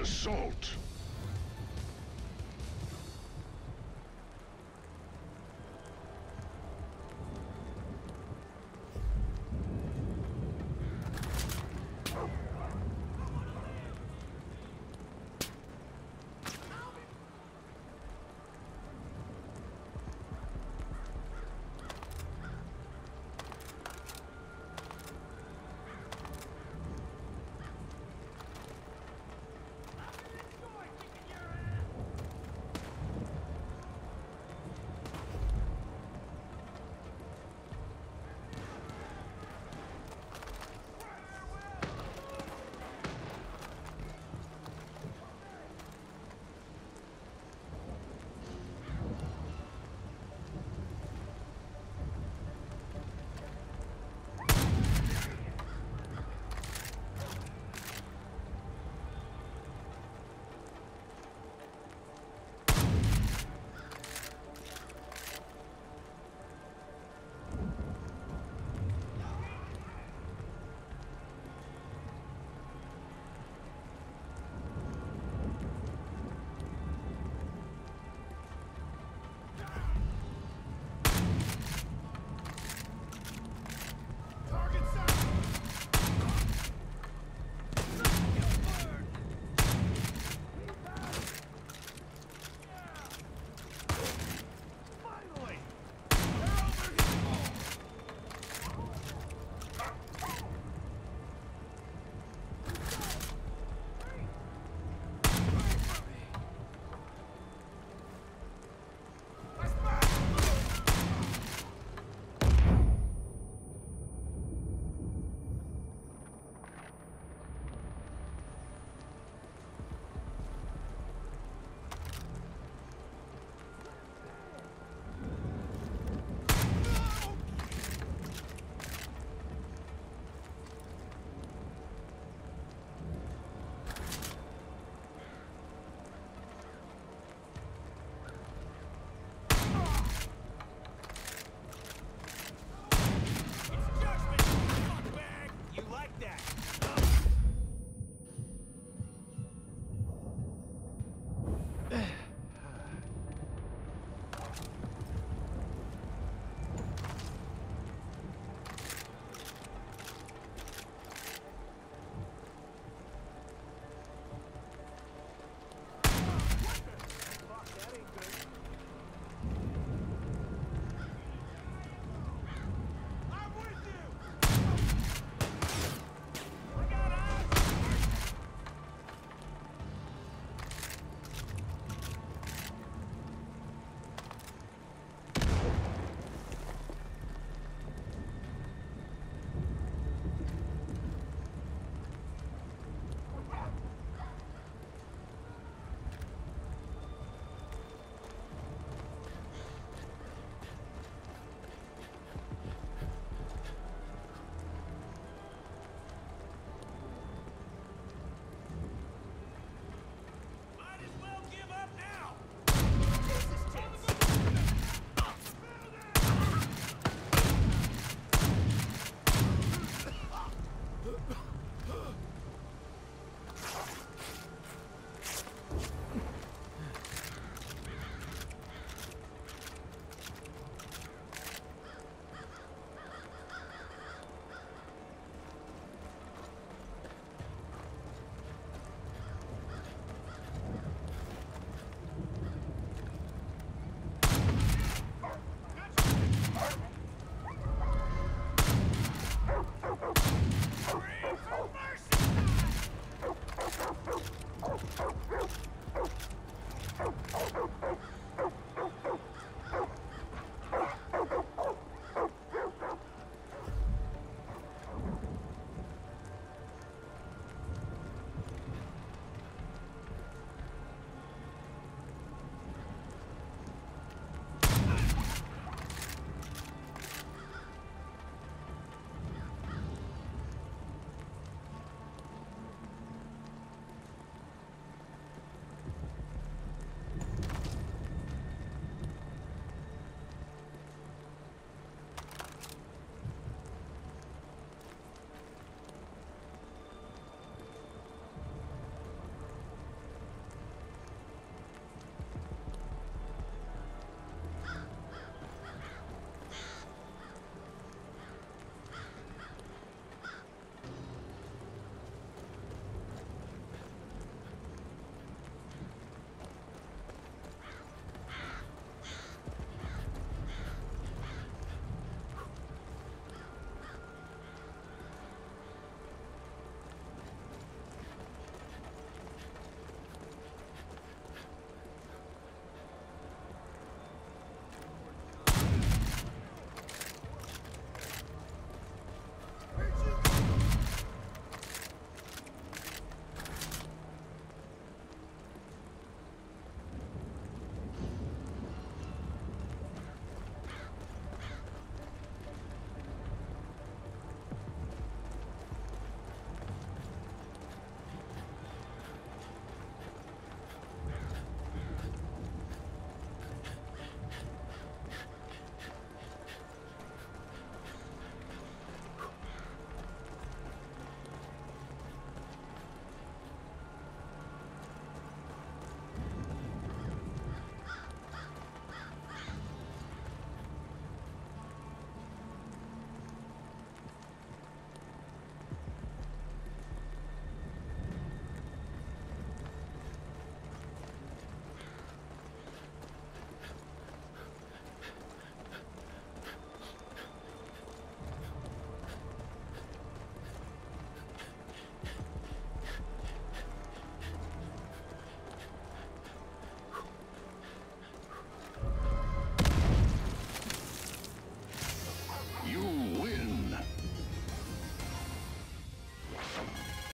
assault. Oh,